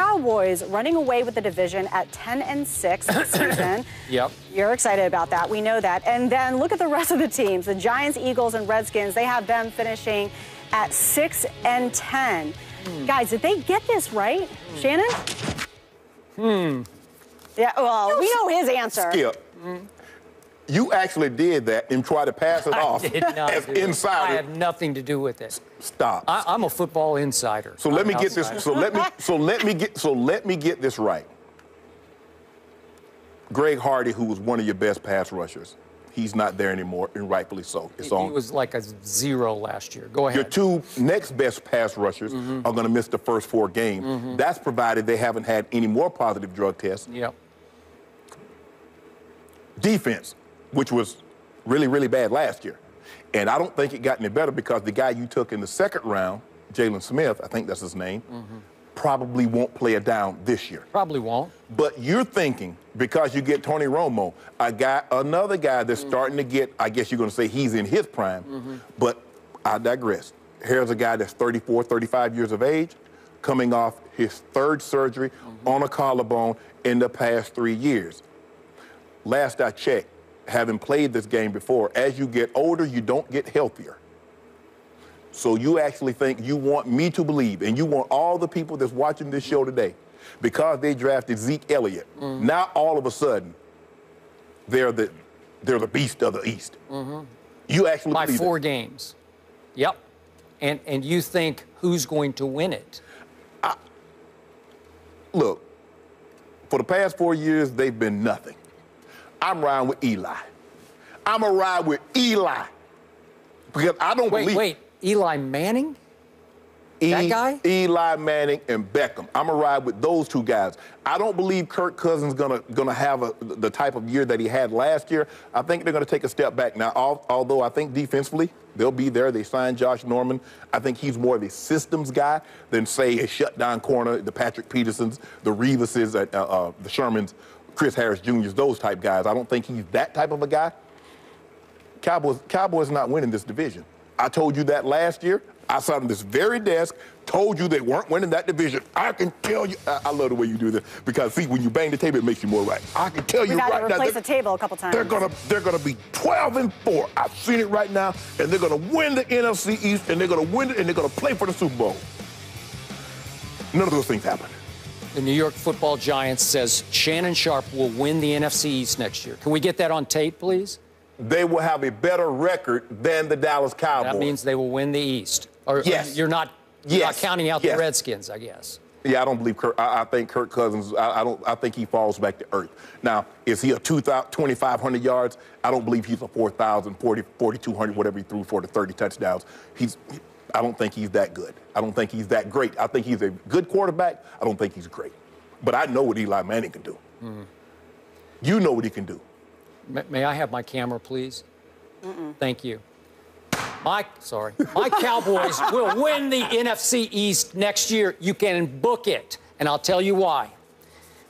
Cowboys running away with the division at 10 and 6 this season. Yep. You're excited about that. We know that. And then look at the rest of the teams. The Giants, Eagles, and Redskins, they have them finishing at 6 and 10. Mm. Guys, did they get this right? Mm. Shannon? Hmm. Yeah, well, we know his answer. Skip. Mm. You actually did that and tried to pass it I off did not as insider. I have nothing to do with this. Stop. I, am a football insider. So let me get this. So let me. So let me get. So let me get this right. Greg Hardy, who was one of your best pass rushers, he's not there anymore, and rightfully so. It's he, on. He was like a zero last year. Go ahead. Your two next best pass rushers mm-hmm. are going to miss the first four games. Mm-hmm. That's provided they haven't had any more positive drug tests. Yep. Defense, which was really, really bad last year. And I don't think it got any better because the guy you took in the second round, Jaylon Smith, I think that's his name, mm-hmm. probably won't play it down this year. Probably won't. But you're thinking because you get Tony Romo, a guy, another guy that's mm-hmm. starting to get, I guess you're going to say he's in his prime, mm-hmm. but I digress. Here's a guy that's 34, 35 years of age, coming off his third surgery mm-hmm. on a collarbone in the past three years. Last I checked, having played this game before, as you get older, you don't get healthier. So you actually think you want me to believe, and you want all the people that's watching this show today, because they drafted Zeke Elliott, mm-hmm. now all of a sudden, they're the they're the beast of the East. Mm-hmm. You actually by four that. games. Yep. And and you think who's going to win it? I, look, for the past four years, they've been nothing. I'm riding with Eli. I'm a ride with Eli. Because I don't wait, believe. Wait, Eli Manning? E- that guy? Eli Manning and Beckham. I'm gonna ride with those two guys. I don't believe Kirk Cousins gonna gonna have a, the type of year that he had last year. I think they're gonna take a step back now. although I think defensively they'll be there. They signed Josh Norman. I think he's more of a systems guy than say a shutdown corner. The Patrick Petersons, the Revises, uh, uh, the Shermans. Chris Harris Jr.'s, those type guys. I don't think he's that type of a guy. Cowboys, Cowboys not winning this division. I told you that last year. I sat on this very desk, told you they weren't winning that division. I can tell you. I, I, love the way you do this because see, when you bang the table, it makes you more right. I can tell we you right now. We got to replace the table a couple times. They're gonna they're gonna be 12 and four. I've seen it right now, and they're gonna win the NFC East, and they're gonna win it, and they're gonna play for the Super Bowl. None of those things happen. The New York Football Giants says Shannon Sharpe will win the NFC East next year. Can we get that on tape, please? They will have a better record than the Dallas Cowboys. That means they will win the East. Or, yes. Or you're not, you're yes. not counting out yes. the Redskins, I guess. Yeah, I don't believe Kirk. I, I think Kirk Cousins. I, I, don't. I think he falls back to earth. Now, is he a 2,500 yards? I don't believe he's a 4,000, 40, 4,200, whatever he threw for the 30 touchdowns. He's. I don't think he's that good. I don't think he's that great. I think he's a good quarterback. I don't think he's great. But I know what Eli Manning can do. Mm. You know what he can do. May I have my camera, please? Mm-mm. Thank you. My, sorry, my Cowboys will win the NFC East next year. You can book it, and I'll tell you why.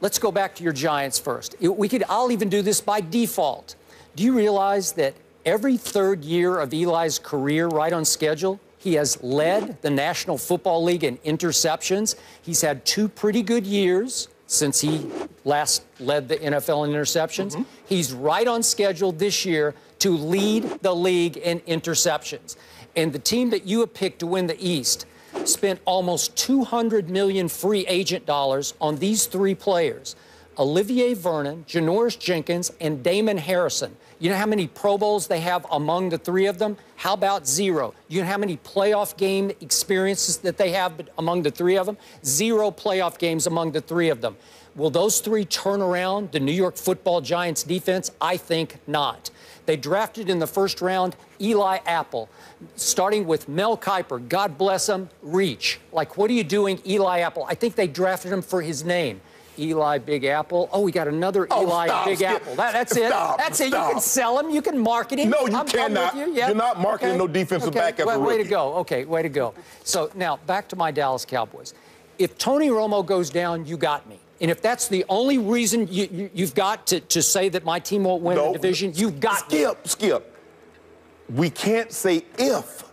Let's go back to your Giants first. We could, I'll even do this by default. Do you realize that every third year of Eli's career, right on schedule, he has led the National Football League in interceptions. He's had two pretty good years since he last led the NFL in interceptions. Mm-hmm. He's right on schedule this year to lead the league in interceptions. And the team that you have picked to win the East spent almost 200 million free agent dollars on these three players. Olivier Vernon, Janoris Jenkins, and Damon Harrison. You know how many Pro Bowls they have among the three of them? How about zero? You know how many playoff game experiences that they have among the three of them? Zero playoff games among the three of them. Will those three turn around the New York football Giants defense? I think not. They drafted in the first round Eli Apple, starting with Mel Kiper, God bless him, reach. Like, what are you doing, Eli Apple? I think they drafted him for his name. Eli Big Apple. Oh, we got another oh, Eli stop, Big Apple. That, that's stop, it. That's stop. it. You can sell him. You can market him. No, you I'm, cannot. I'm you. Yeah. You're not marketing okay. no defensive okay. back as well, Way to go. Okay, way to go. So now back to my Dallas Cowboys. If Tony Romo goes down, you got me. And if that's the only reason you, you, have got to, to say that my team won't win no, the division, you've got Skip, me. Skip. We can't say if.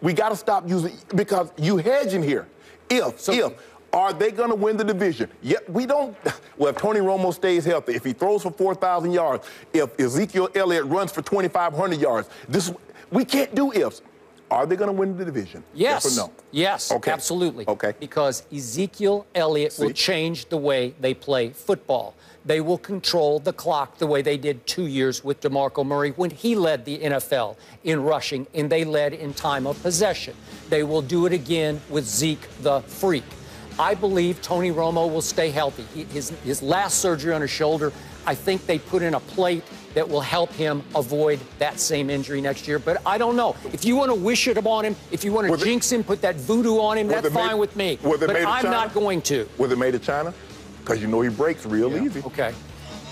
We got to stop using because you hedging here. If, so, if Are they going to win the division? Yeah, we don't. Well, if Tony Romo stays healthy, if he throws for 4,000 yards, if Ezekiel Elliott runs for 2,500 yards, this we can't do ifs. Are they going to win the division? Yes. yes or no? Yes, okay. absolutely. Okay. Because Ezekiel Elliott See? will change the way they play football. They will control the clock the way they did two years with DeMarco Murray when he led the NFL in rushing and they led in time of possession. They will do it again with Zeke the Freak. I believe Tony Romo will stay healthy. He, his, his last surgery on his shoulder, I think they put in a plate that will help him avoid that same injury next year. But I don't know. If you want to wish it upon him, if you want to it- jinx him, put that voodoo on him, that's it made- fine with me. But I'm China? not going to. Was it made of China? Because you know he breaks real easy. Okay.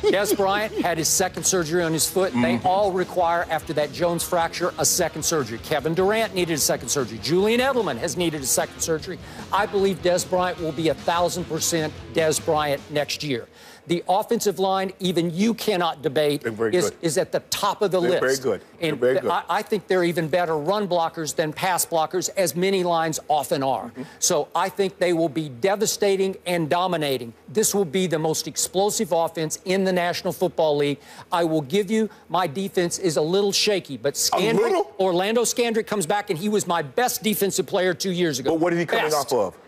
Dez Bryant had his second surgery on his foot. They Mm-hmm. all require, after that Jones fracture, a second surgery. Kevin Durant needed a second surgery. Julian Edelman has needed a second surgery. I believe Dez Bryant will be a thousand percent Dez Bryant next year. The offensive line, even you cannot debate, is, is at the top of the They're list. very good. And very good. I, I think they're even better run blockers than pass blockers, as many lines often are. Mm-hmm. So I think they will be devastating and dominating. This will be the most explosive offense in the National Football League. I will give you my defense is a little shaky, but Scandrick? Orlando Scandrick comes back, and he was my best defensive player two years ago. But what is he coming Best. off of?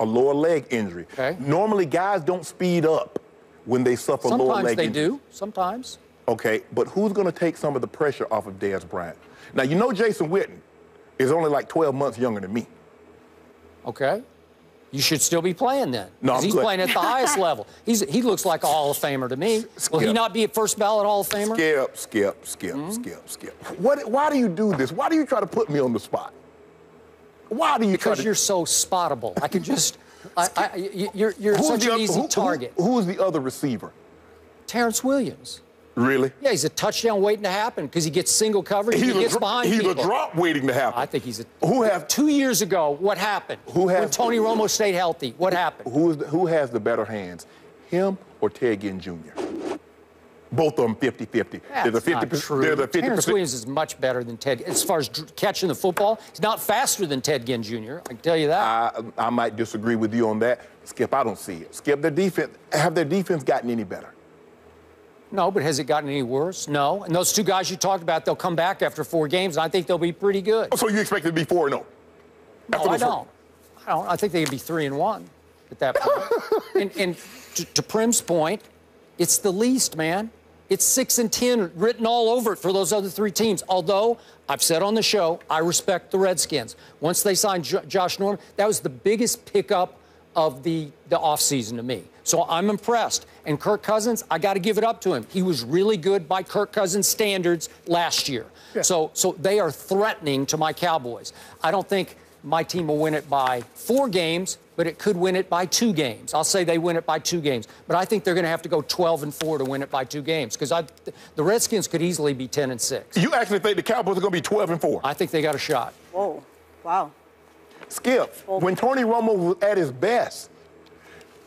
A lower leg injury. Okay. Normally, guys don't speed up when they suffer lower Sometimes leg they injury. do. Sometimes. Okay, but who's going to take some of the pressure off of Dez Bryant? Now, you know Jason Witten is only like 12 months younger than me. Okay. You should still be playing then. No, he's playing at the highest level. He's, he looks like a Hall of Famer to me. Will he not be a first ballot Hall of Famer? Skip, skip, skip, Hmm? skip, skip. What, why do you do this? Why do you try to put me on the spot? Why do you try Because to... you're so spottable. I can just. I, I, you're you're such an easy who- who- target. who's the other receiver? Terrence Williams. Really? Yeah, he's a touchdown waiting to happen because he gets single coverage. He's, he gets behind he's a drop waiting to happen. I think he's a. Who have- two years ago? What happened? Who when have- Tony Romo stayed healthy? What happened? Who, who has the better hands, him or Ted Ginn Jr.? Both of them 50 50. That's There's a 50 not true. There's a 50 Terrence Williams is much better than Ted. As far as catching the football, he's not faster than Ted Ginn Jr. I can tell you that. I, I might disagree with you on that. Skip, I don't see it. Skip, their defense, have their defense gotten any better? no, but has it gotten any worse? No. And those two guys you talked about, they'll come back after four games, and I think they'll be pretty good. So you expect it to be 4 0? No, I don't. I don't. I think they could be three and one at that point. and and to, to Prim's point, it's the least, man. It's six and ten written all over it for those other three teams. Although I've said on the show, I respect the Redskins. Once they signed Jo- Josh Norman, that was the biggest pickup of the the offseason to me. So I'm impressed. And Kirk Cousins, I got to give it up to him. He was really good by Kirk Cousins standards last year. So so they are threatening to my Cowboys. I don't think my team will win it by four games, but it could win it by two games. I'll say they win it by two games, but I think they're going to have to go 12 and four to win it by two games because the Redskins could easily be 10 and six. You actually think the Cowboys are going to be 12 and 4? I think they got a shot. Whoa. Wow. Skip, when Tony Romo was at his best,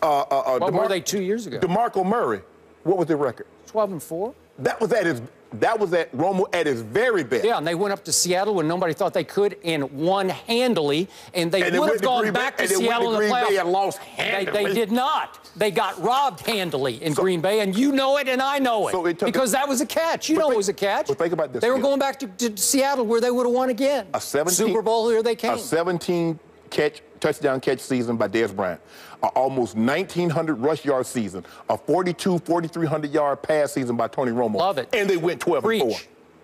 uh, uh, uh, What were they two years ago? DeMarco Murray, what was their record? 12 and four. That was at his. That was at Romo at his very best. Yeah, and they went up to Seattle when nobody thought they could and won handily, and they And would have to gone Green Bay- back to they Seattle to in the playoffs. Bay and lost They, handily. they did not. They got robbed handily in Green Bay, and you know it, and I know it, So it took- because that was a catch. You know think- it was a catch. but think about this, They were going back to, to Seattle where they would have won again. A 17 Super Bowl, here they came. A 17 catch touchdown catch season by Dez Bryant. A almost 1900 rush yard season. A 42 4300 yard pass season by Tony Romo. Love it. And they went 12 Preach. and 4.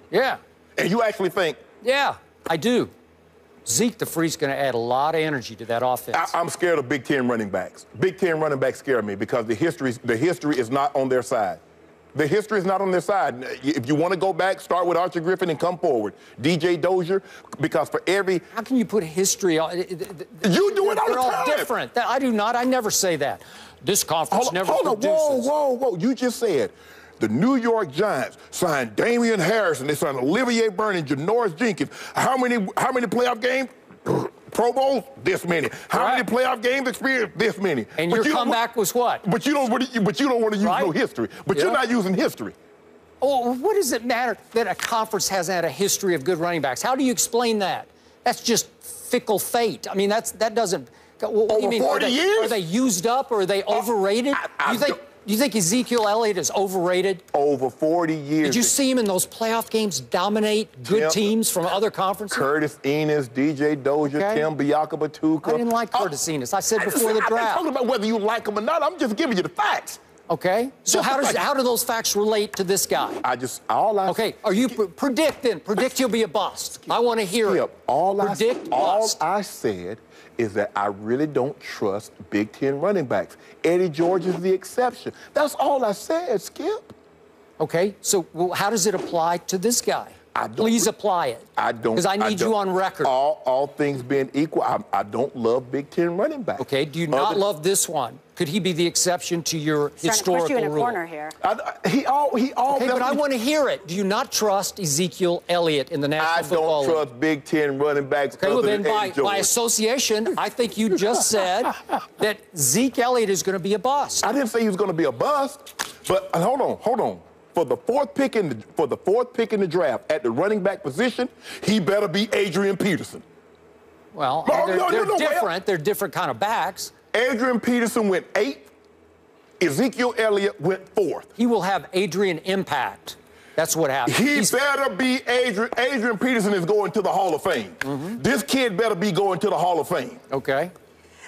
Yeah, And you actually think yeah, I do. Zeke the Free's going to add a lot of energy to that offense. I, I'm scared of Big Ten running backs. Big Ten running backs scare me because the history the history is not on their side. The history is not on their side. If you want to go back, start with Archie Griffin and come forward. DJ Dozier, because for every How can you put history on? You do it all They're the all time. different. I do not. I never say that. This conference Hold, never hold on, produces. whoa, whoa, whoa. You just said the New York Giants signed Damian Harrison. They signed Olivier Vernon, Janoris Jenkins. How many how many playoff games? Pro Bowls? This many. How Right. many playoff games experience? This many. And But your you comeback was what? But you don't want to. But you don't want to use Right. no history. But you're not using history. Oh, what does it matter that a conference hasn't had a history of good running backs? How do you explain that? That's just fickle fate. I mean, that's that doesn't What, what do you Over mean? 40 are they, years? Are they used up or are they oh, overrated? I- I you think don't- you think Ezekiel Elliott is overrated? Over 40 years. Did you see him in those playoff games dominate good Tim- teams from other conferences? Curtis Enis, DJ Dozier, Okay. Tim Biakabutuka. I didn't like Oh, Curtis Enis. I said I- before the I'm not talking about whether you like him or not. I'm just giving you the facts. Okay. So how does how do those facts relate to this guy? I just all I Okay. Are you pre- predict then? Predict he'll be a bust. I want to hear Skip, it. all predict I all bust. I said is that I really don't trust Big Ten running backs. Eddie George is the exception. That's all I said, Skip. Okay. So well, how does it apply to this guy? I don't- Please apply it. I don't. Because I need you on record. All, all things being equal, I, I don't love Big Ten running backs. Okay. Do you not love this one? Could he be the exception to your Trying to historical push you in a rule? corner here. I, he all he all. Okay, but I want to hear it. Do you not trust Ezekiel Elliott in the National I Football don't League? trust Big Ten running backs. Okay, well then by, by association, I think you just said that Zeke Elliott is going to be a bust. I didn't say he was going to be a bust, but hold on, hold on. For the fourth pick in the for the fourth pick in the draft at the running back position, he better be Adrian Peterson. Well, No, they're, no, they're no, different. They're different kind of backs. Adrian Peterson went eighth. Ezekiel Elliott went fourth. He will have Adrian impact. That's what happens. He He's- better be Adrian. Adrian Peterson is going to the Hall of Fame. Mm-hmm. This kid better be going to the Hall of Fame. okay.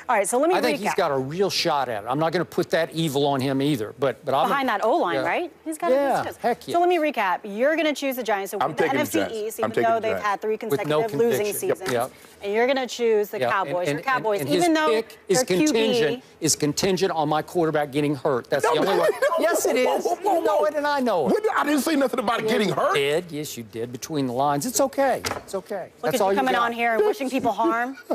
All right, so let me I think recap. he's got a real shot at it. I'm not going to put that evil on him either. But but I'm Behind that O line, yeah. right? He's got Yeah, a good heck yeah. So let me recap. You're going to choose the Giants to I'm the taking the NFC Giants. East, I'm even though the they've had three With no consecutive losing conviction. Yep, seasons. yep. And you're going to choose the Yeah, Cowboys. and, Your Cowboys, and, and even his though pick is their contingent QB is contingent on my quarterback getting hurt. That's No, the only no, way. no, yes, it whoa, whoa, whoa, You know it, and I know it. I didn't say nothing about getting hurt. Did yes, you did between the lines. It's okay. It's okay. Look That's at all you coming on here and wishing people harm.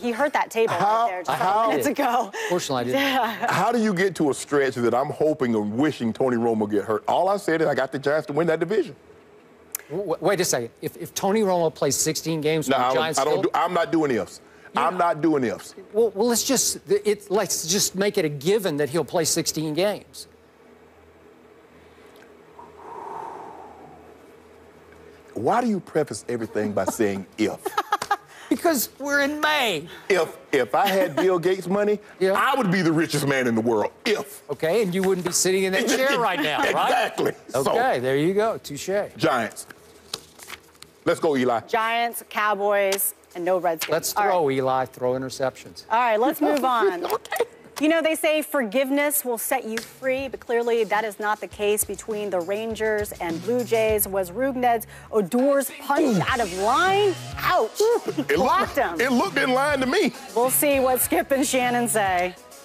he hurt that table How- right there just a how- minutes ago. Fortunately, I didn't. How do you get to a stretch that I'm hoping and wishing Tony Romo get hurt? All I said is I got the Giants to win that division. Wait a second. If, if Tony Romo plays 16 games No, with I the don't, Giants, I don't still- do, I'm not doing ifs. I'm not doing ifs. well, well, let's just it, let's just make it a given that he'll play 16 games. Why do you preface everything by saying if? Because we're in May. If if I had Bill Gates money, Yeah. I would be the richest man in the world. If. Okay, and you wouldn't be sitting in that chair right now, right? Exactly. So, Okay, there you go. Touche. Giants. Let's go, Eli. Giants, Cowboys, and no Redskins. Let's All right. throw Eli. Throw interceptions. All right, let's move on. Okay. You know, they say forgiveness will set you free, but clearly that is not the case between the Rangers and Blue Jays. Was Rougned's Odor's punch out of line? Ouch. It clocked looked, him. it looked in line to me. We'll see what Skip and Shannon say.